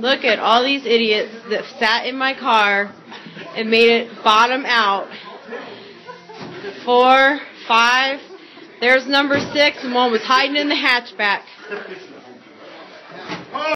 Look at all these idiots that sat in my car and made it bottom out. Four, five. There's number six, and one was hiding in the hatchback.